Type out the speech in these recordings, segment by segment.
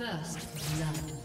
First blood.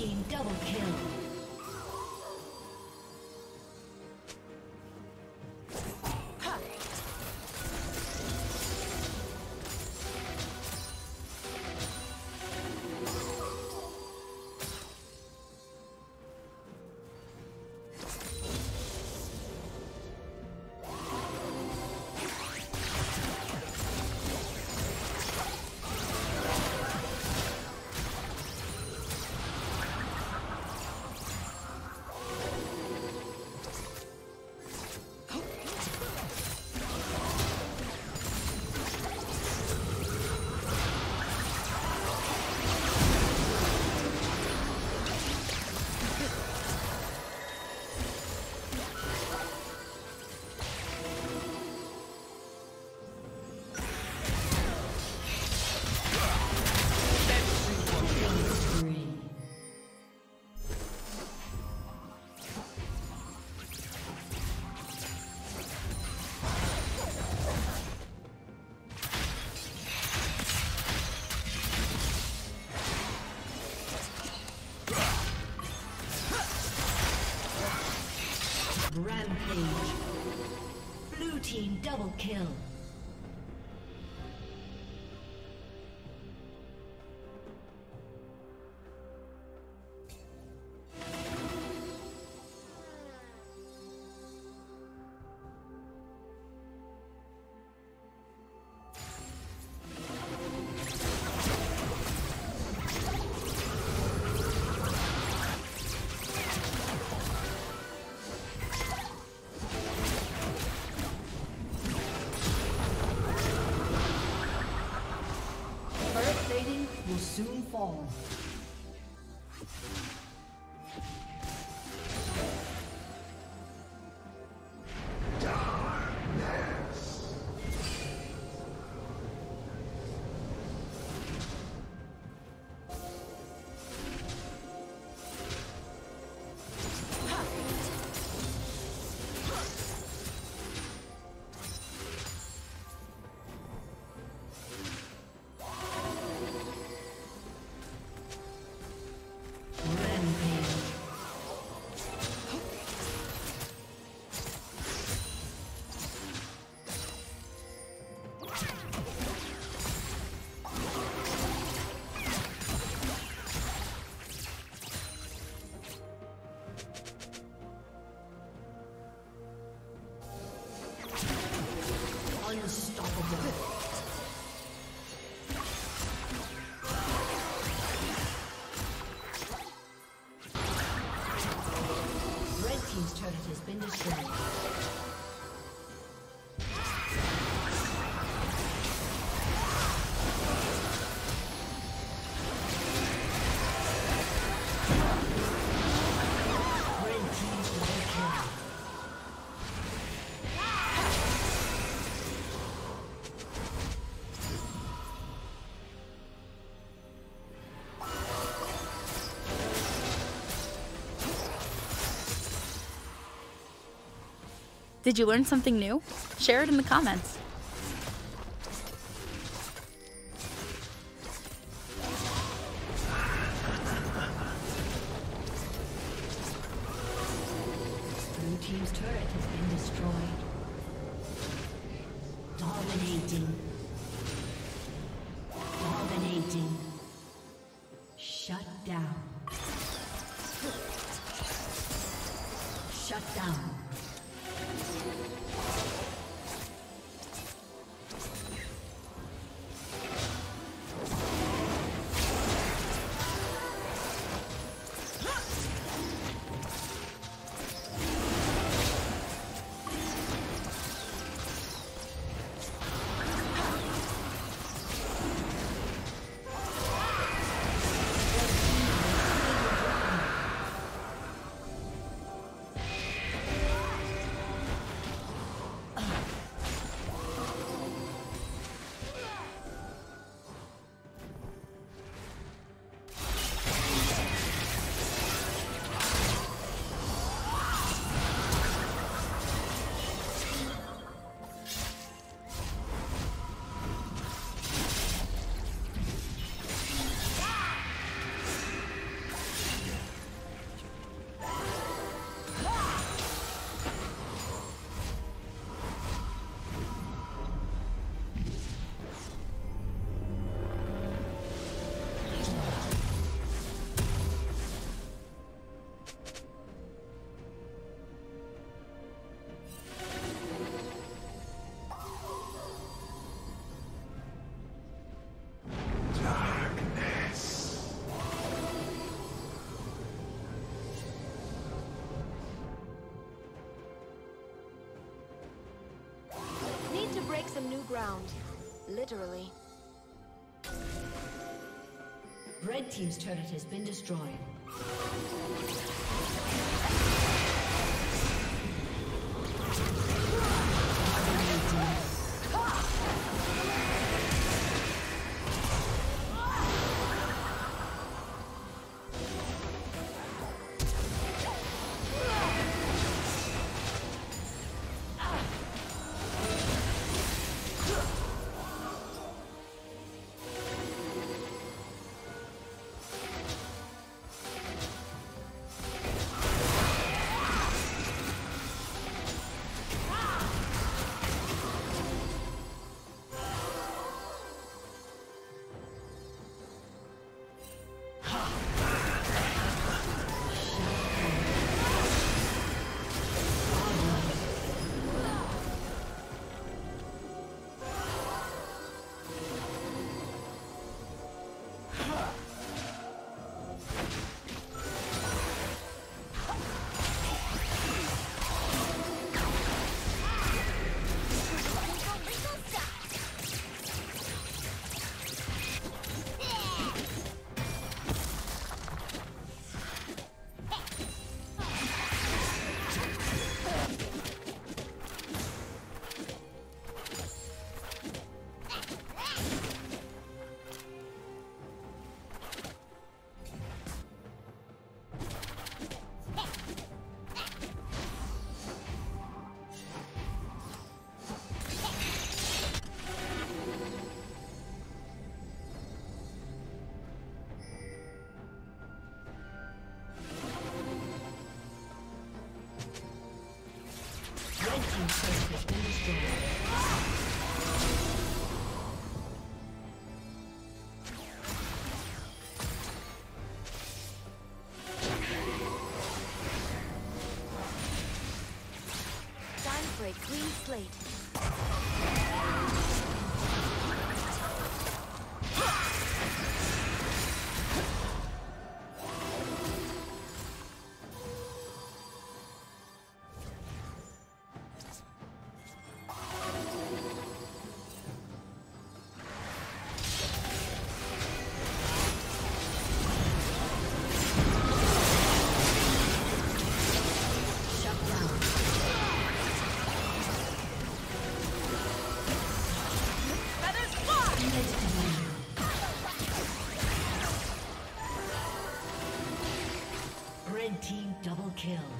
Team double kill. Kill. Soon fall. Did you learn something new? Share it in the comments. Team's turret has been destroyed. Dominating. Ground. Literally. Red Team's turret has been destroyed. Kill.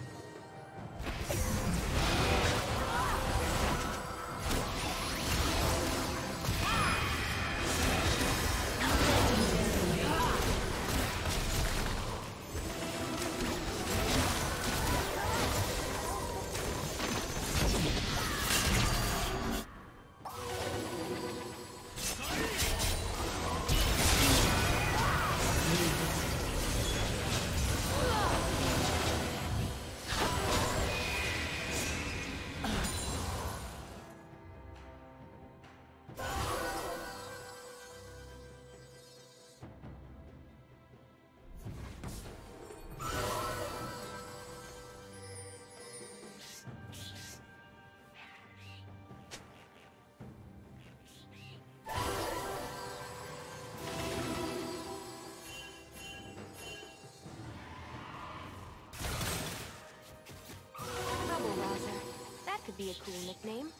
Be a cool nickname.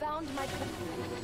Found my.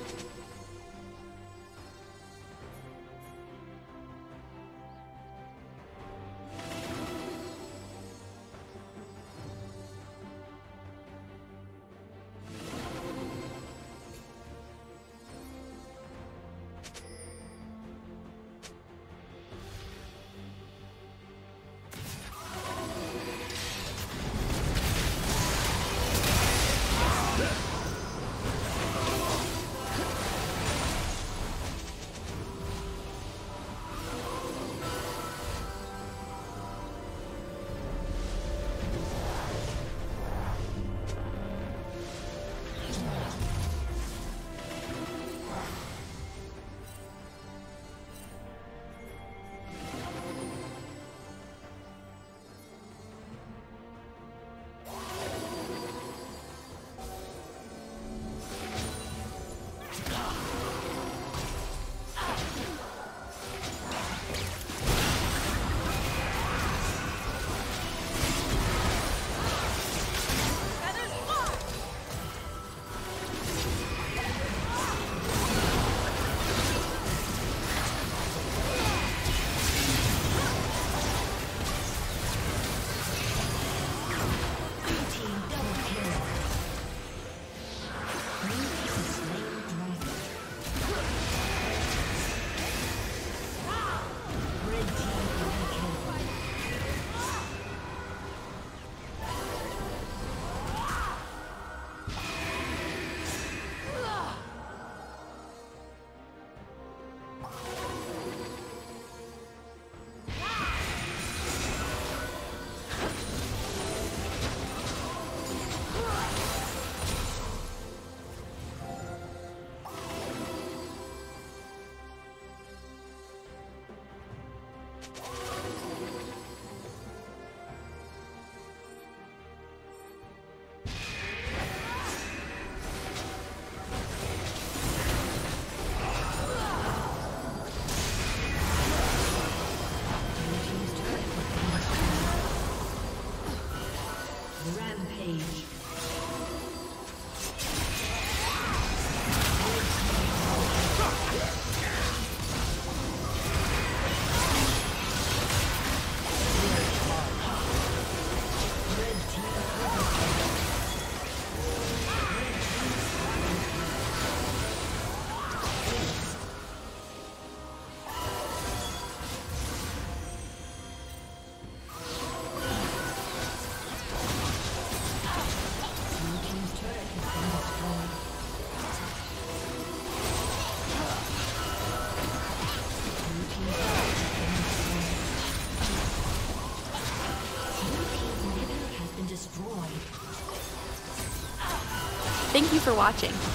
For watching.